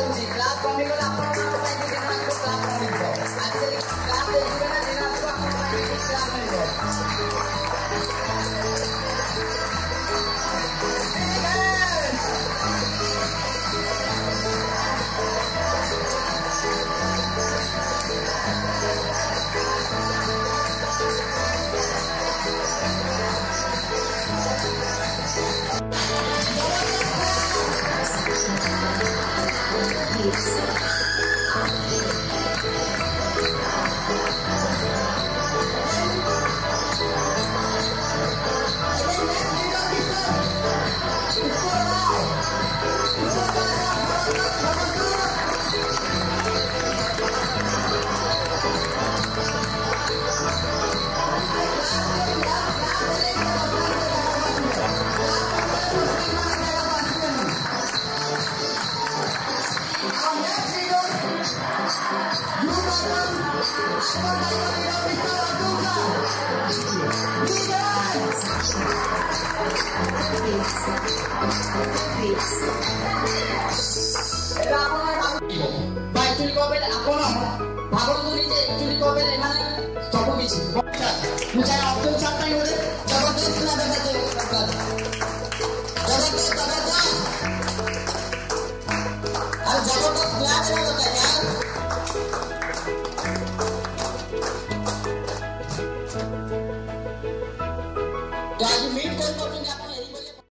Ramsey বাইতুল কবের আপন ভাগল যে চুরি কবের এখানে সবকিছু বুঝায় অব্দুল সাত্তাই